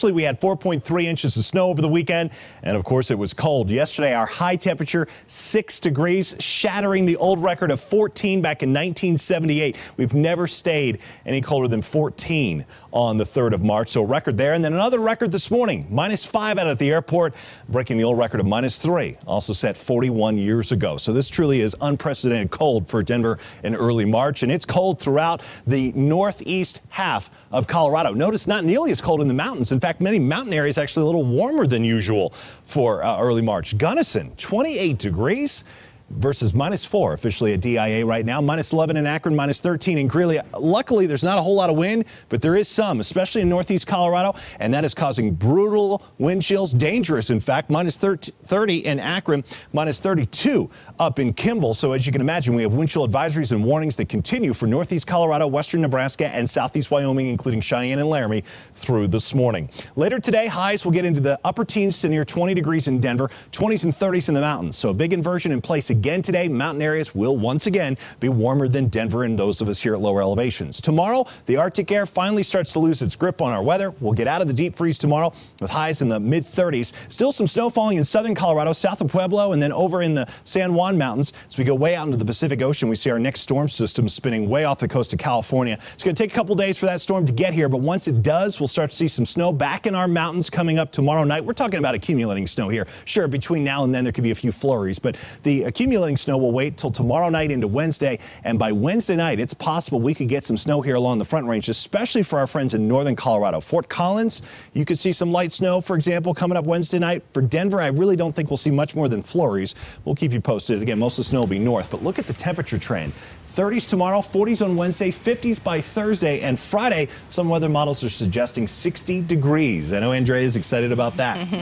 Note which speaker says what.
Speaker 1: Actually, we had 4.3 inches of snow over the weekend, and of course, it was cold. Yesterday, our high temperature, 6 degrees, shattering the old record of 14 back in 1978. We've never stayed any colder than 14 on the 3rd of March, so a record there. And then another record this morning, minus 5 out at the airport, breaking the old record of minus 3, also set 41 years ago. So this truly is unprecedented cold for Denver in early March, and it's cold throughout the northeast half of Colorado. Notice not nearly as cold in the mountains. In fact, many mountain areas actually a little warmer than usual for uh, early March. Gunnison, 28 degrees versus minus four officially at DIA right now. Minus 11 in Akron, minus 13 in Greeley. Luckily, there's not a whole lot of wind, but there is some, especially in northeast Colorado, and that is causing brutal wind chills. Dangerous, in fact. Minus 30 in Akron, minus 32 up in Kimball. So as you can imagine, we have wind chill advisories and warnings that continue for northeast Colorado, western Nebraska, and southeast Wyoming, including Cheyenne and Laramie through this morning. Later today, highs will get into the upper teens to near 20 degrees in Denver, 20s and 30s in the mountains. So a big inversion in place again again today. Mountain areas will once again be warmer than Denver and those of us here at lower elevations. Tomorrow, the Arctic air finally starts to lose its grip on our weather. We'll get out of the deep freeze tomorrow with highs in the mid 30s. Still some snow falling in southern Colorado, south of Pueblo, and then over in the San Juan Mountains. As we go way out into the Pacific Ocean, we see our next storm system spinning way off the coast of California. It's going to take a couple days for that storm to get here, but once it does, we'll start to see some snow back in our mountains coming up tomorrow night. We're talking about accumulating snow here. Sure, between now and then there could be a few flurries, but the accumulating accumulating snow will wait till tomorrow night into Wednesday. And by Wednesday night, it's possible we could get some snow here along the front range, especially for our friends in northern Colorado. Fort Collins, you could see some light snow, for example, coming up Wednesday night. For Denver, I really don't think we'll see much more than flurries. We'll keep you posted. Again, most of the snow will be north, but look at the temperature trend. 30s tomorrow, 40s on Wednesday, 50s by Thursday, and Friday. Some weather models are suggesting 60 degrees. I know Andrea is excited about that.